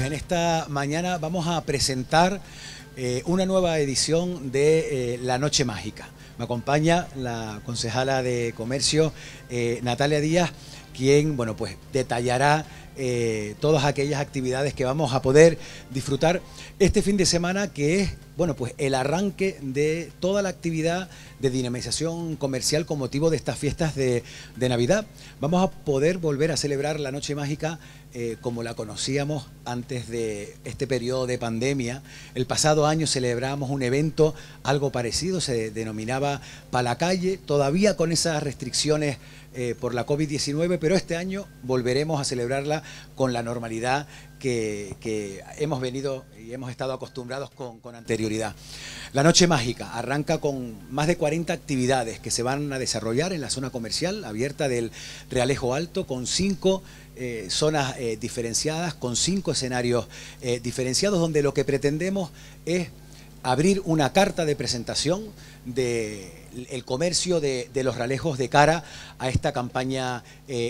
esta mañana vamos a presentar eh, una nueva edición de eh, La Noche Mágica. Me acompaña la concejala de Comercio, eh, Natalia Díaz, quien, bueno, pues detallará todas aquellas actividades que vamos a poder disfrutar este fin de semana, que es, bueno, pues el arranque de toda la actividad de dinamización comercial con motivo de estas fiestas de, de Navidad. Vamos a poder volver a celebrar la Noche Mágica eh, como la conocíamos antes de este periodo de pandemia. El pasado año celebramos un evento algo parecido, se denominaba Pa la calle, todavía con esas restricciones eh, por la COVID-19, pero este año volveremos a celebrarla con la normalidad que, hemos venido y hemos estado acostumbrados con, anterioridad. La Noche Mágica arranca con más de 40 actividades que se van a desarrollar en la zona comercial abierta del Realejo Alto con cinco eh, zonas eh, diferenciadas, con cinco escenarios diferenciados, donde lo que pretendemos es abrir una carta de presentación del comercio de, los ralejos de cara a esta campaña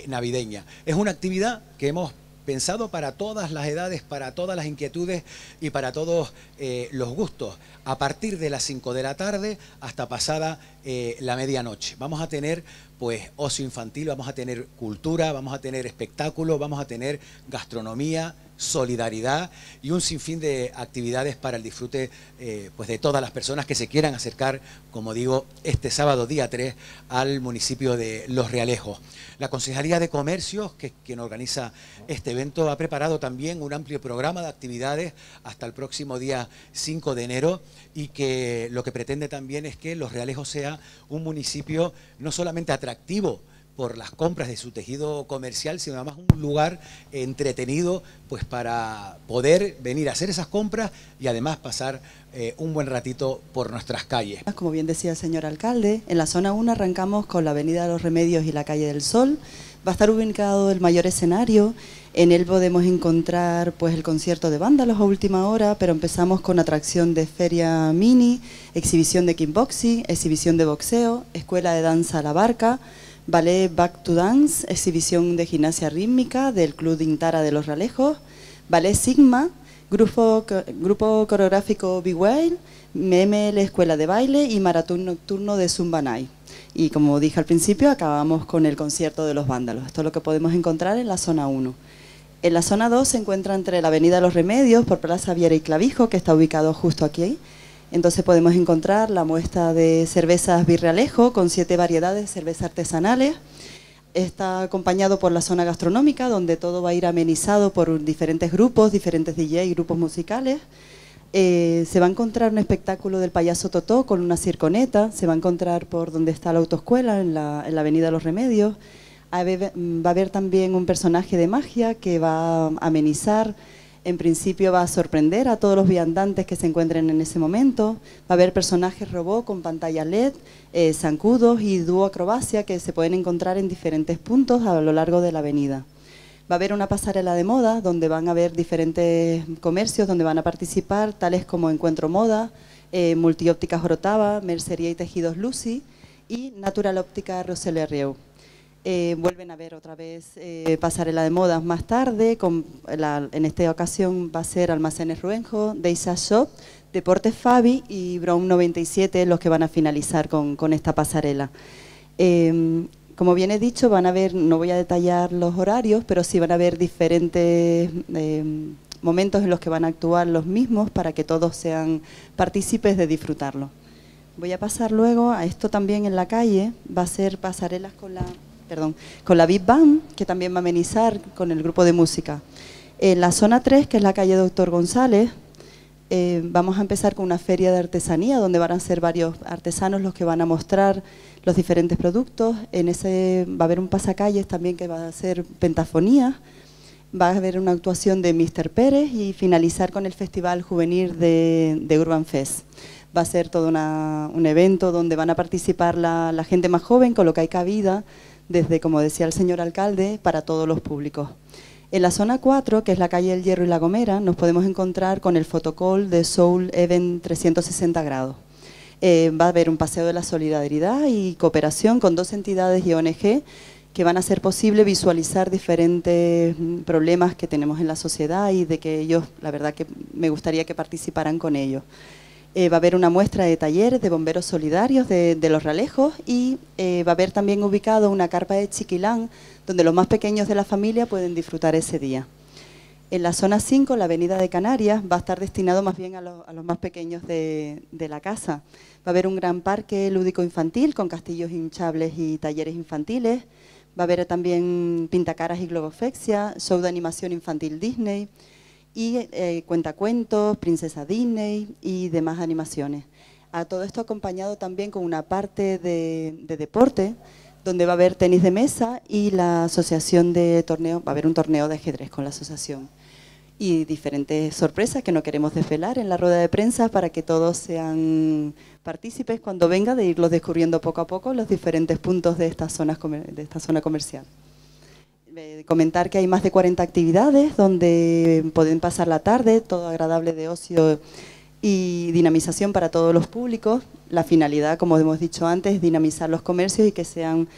navideña. Es una actividad que hemos pensado para todas las edades, para todas las inquietudes y para todos eh, los gustos, a partir de las 5 de la tarde hasta pasada eh, la medianoche. Vamos a tener pues ocio infantil, vamos a tener cultura, vamos a tener espectáculo, vamos a tener gastronomía, solidaridad y un sinfín de actividades para el disfrute eh, pues de todas las personas que se quieran acercar, como digo, este sábado día 3 al municipio de Los Realejos. La Consejería de Comercios, que es quien organiza este evento, ha preparado también un amplio programa de actividades hasta el próximo día 5 de enero y que lo que pretende también es que Los Realejos sea un municipio no solamente atractivo, por las compras de su tejido comercial, sino además un lugar entretenido pues para poder venir a hacer esas compras y además pasar eh, un buen ratito por nuestras calles. Como bien decía el señor alcalde, en la zona 1 arrancamos con la Avenida de los Remedios y la Calle del Sol. Va a estar ubicado el mayor escenario. En él podemos encontrar pues el concierto de vándalos a última hora, pero empezamos con atracción de feria mini, exhibición de kickboxing, exhibición de boxeo, escuela de danza a la barca, Ballet Back to Dance, exhibición de gimnasia rítmica del Club Intara de los Ralejos, Ballet Sigma, grupo, grupo coreográfico Big Whale, MML Escuela de Baile y Maratón Nocturno de Zumbanay. Y como dije al principio, acabamos con el concierto de los vándalos. Esto es lo que podemos encontrar en la zona 1. En la zona 2 se encuentra entre la Avenida los Remedios por Plaza Viera y Clavijo, que está ubicado justo aquí. Entonces podemos encontrar la muestra de cervezas Virrealejo con siete variedades de cervezas artesanales. Está acompañado por la zona gastronómica, donde todo va a ir amenizado por diferentes grupos, diferentes DJ grupos musicales. Eh, se va a encontrar un espectáculo del payaso Totó con una circoneta, se va a encontrar por donde está la autoescuela, en la, en la Avenida Los Remedios. Va a haber también un personaje de magia que va a amenizar en principio va a sorprender a todos los viandantes que se encuentren en ese momento. Va a haber personajes robot con pantalla LED, eh, zancudos y dúo acrobacia que se pueden encontrar en diferentes puntos a lo largo de la avenida. Va a haber una pasarela de moda donde van a haber diferentes comercios donde van a participar, tales como Encuentro Moda, eh, Multióptica Jorotava, Mercería y Tejidos Lucy y Natural Óptica Roselle Rieu. Eh, vuelven a ver otra vez eh, pasarela de modas más tarde, en esta ocasión va a ser Almacenes Ruenjo, Deisa Shop, Deportes Fabi y Brown 97 los que van a finalizar con, esta pasarela. Em, como bien he dicho, van a ver, no voy a detallar los horarios, pero sí van a haber diferentes em, momentos en los que van a actuar los mismos para que todos sean partícipes de disfrutarlo. Voy a pasar luego a esto también en la calle, va a ser pasarelas con la perdón, con la Big Band, que también va a amenizar con el grupo de música. En la zona 3, que es la calle Doctor González, eh, vamos a empezar con una feria de artesanía, donde van a ser varios artesanos los que van a mostrar los diferentes productos. En ese va a haber un pasacalles también que va a ser pentafonía. Va a haber una actuación de Mr. Pérez y finalizar con el Festival Juvenil de, Urban Fest. Va a ser todo un evento donde van a participar la, la gente más joven, con lo que hay cabida desde, como decía el señor alcalde, para todos los públicos. En la zona 4, que es la calle El Hierro y La Gomera, nos podemos encontrar con el fotocall de Soul Event 360 grados. Eh, va a haber un paseo de la solidaridad y cooperación con dos entidades y ONG que van a hacer posible visualizar diferentes mm, problemas que tenemos en la sociedad y de que ellos, la verdad que me gustaría que participaran con ellos. Eh, va a haber una muestra de talleres de bomberos solidarios de, Los Ralejos y eh, va a haber también ubicado una carpa de chiquilán donde los más pequeños de la familia pueden disfrutar ese día. En la zona 5, la avenida de Canarias, va a estar destinado más bien a, los más pequeños de, la casa. Va a haber un gran parque lúdico infantil con castillos hinchables y talleres infantiles. Va a haber también pintacaras y globofexia, show de animación infantil Disney y eh, cuentacuentos, princesa Disney y demás animaciones. A todo esto acompañado también con una parte de, de deporte, donde va a haber tenis de mesa y la asociación de torneo, va a haber un torneo de ajedrez con la asociación. Y diferentes sorpresas que no queremos desvelar en la rueda de prensa para que todos sean partícipes cuando venga de irlos descubriendo poco a poco los diferentes puntos de esta zona, de esta zona comercial. Comentar que hay más de 40 actividades donde pueden pasar la tarde, todo agradable de ocio y dinamización para todos los públicos. La finalidad, como hemos dicho antes, es dinamizar los comercios y que sean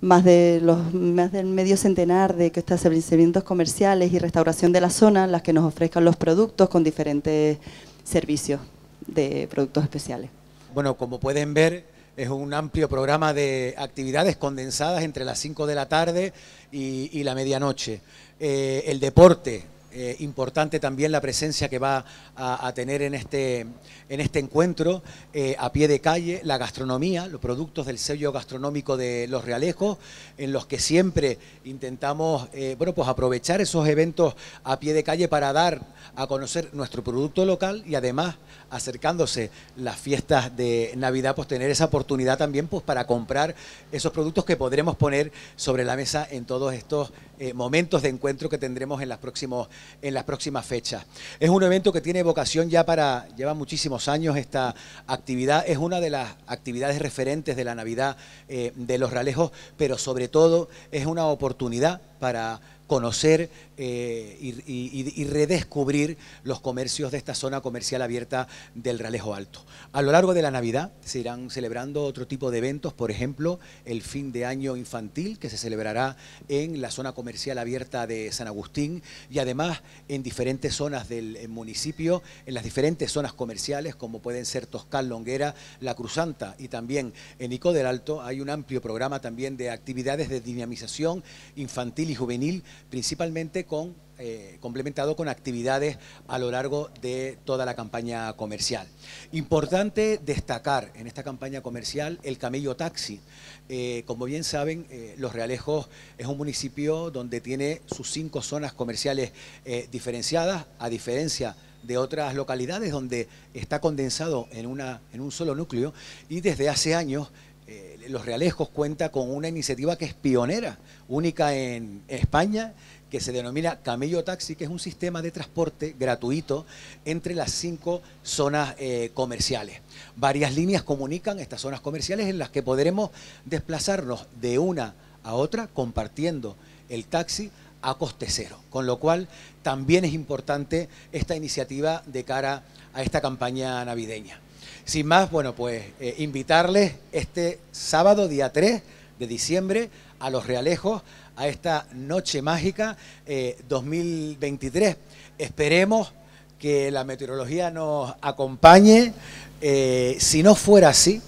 más, de los, más del medio centenar de establecimientos comerciales y restauración de la zona las que nos ofrezcan los productos con diferentes servicios de productos especiales. Bueno, como pueden ver, es un amplio programa de actividades condensadas entre las 5 de la tarde y, la medianoche. Eh, el deporte, eh, importante también la presencia que va a, tener en este, en este encuentro eh, a pie de calle, la gastronomía, los productos del sello gastronómico de Los Realejos, en los que siempre intentamos eh, bueno, pues aprovechar esos eventos a pie de calle para dar a conocer nuestro producto local y además acercándose las fiestas de Navidad, pues tener esa oportunidad también pues para comprar esos productos que podremos poner sobre la mesa en todos estos momentos de encuentro que tendremos en las próximos en las próximas fechas. Es un evento que tiene vocación ya para, lleva muchísimos años esta actividad, es una de las actividades referentes de la Navidad eh, de los Ralejos, pero sobre todo es una oportunidad para conocer eh, y, redescubrir los comercios de esta zona comercial abierta del Ralejo Alto. A lo largo de la Navidad se irán celebrando otro tipo de eventos, por ejemplo, el fin de año infantil que se celebrará en la zona comercial abierta de San Agustín y además en diferentes zonas del municipio, en las diferentes zonas comerciales como pueden ser Toscal, Longuera, La Cruzanta y también en Ico del Alto hay un amplio programa también de actividades de dinamización infantil y juvenil principalmente con, eh, complementado con actividades a lo largo de toda la campaña comercial. Importante destacar en esta campaña comercial el camello taxi. Eh, como bien saben, eh, Los Realejos es un municipio donde tiene sus cinco zonas comerciales diferenciadas, a diferencia de otras localidades donde está condensado en, una, en un solo núcleo y desde hace años los Realejos cuenta con una iniciativa que es pionera, única en España, que se denomina Camello Taxi, que es un sistema de transporte gratuito entre las cinco zonas eh, comerciales. Varias líneas comunican estas zonas comerciales en las que podremos desplazarnos de una a otra compartiendo el taxi a coste cero, con lo cual también es importante esta iniciativa de cara a esta campaña navideña. Sin más, bueno, pues eh, invitarles este sábado, día 3 de diciembre, a Los Realejos, a esta noche mágica 2023. Eh, Esperemos que la meteorología nos acompañe. Eh, si no fuera así,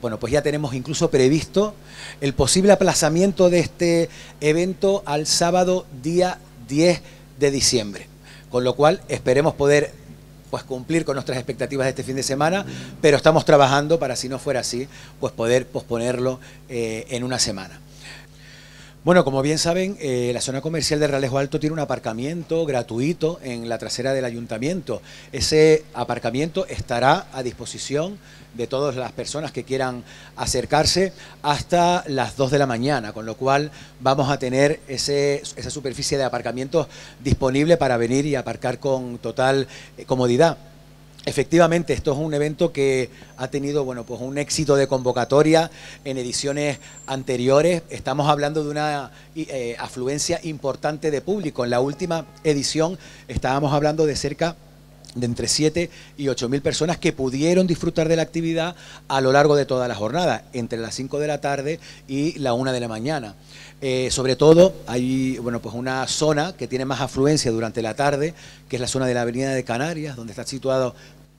bueno, pues ya tenemos incluso previsto el posible aplazamiento de este evento al sábado día 10 de diciembre. Con lo cual esperemos poder pues cumplir con nuestras expectativas de este fin de semana, pero estamos trabajando para, si no fuera así, pues poder posponerlo eh, en una semana. Bueno, como bien saben, eh, la zona comercial de Ralejo Alto tiene un aparcamiento gratuito en la trasera del ayuntamiento. Ese aparcamiento estará a disposición de todas las personas que quieran acercarse hasta las 2 de la mañana, con lo cual vamos a tener esa superficie de aparcamiento disponible para venir y aparcar con total eh, comodidad. Efectivamente, esto es un evento que ha tenido bueno, pues un éxito de convocatoria en ediciones anteriores. Estamos hablando de una eh, afluencia importante de público. En la última edición estábamos hablando de cerca de entre 7 y 8 mil personas que pudieron disfrutar de la actividad a lo largo de toda la jornada, entre las 5 de la tarde y la 1 de la mañana. Eh, sobre todo hay bueno, pues una zona que tiene más afluencia durante la tarde, que es la zona de la Avenida de Canarias, donde está situado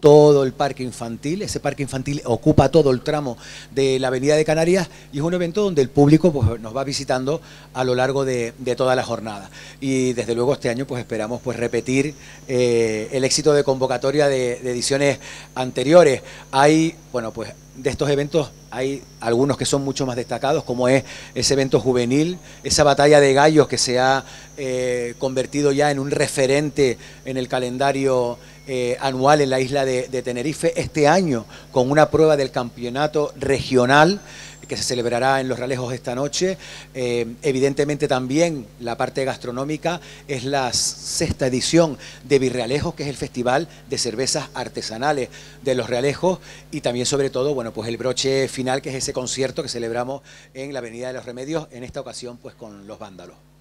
todo el parque infantil. Ese parque infantil ocupa todo el tramo de la Avenida de Canarias y es un evento donde el público pues, nos va visitando a lo largo de, toda la jornada. Y desde luego este año pues esperamos pues repetir eh, el éxito de convocatoria de, ediciones anteriores. Hay, bueno, pues de estos eventos hay algunos que son mucho más destacados, como es ese evento juvenil, esa batalla de gallos que se ha eh, convertido ya en un referente en el calendario eh, anual en la isla de, Tenerife, este año con una prueba del campeonato regional que se celebrará en Los Realejos esta noche. Eh, evidentemente también la parte gastronómica es la sexta edición de Virrealejos, que es el festival de cervezas artesanales de Los Realejos y también sobre todo, bueno, pues el broche final que es ese concierto que celebramos en la Avenida de los Remedios, en esta ocasión pues con los vándalos.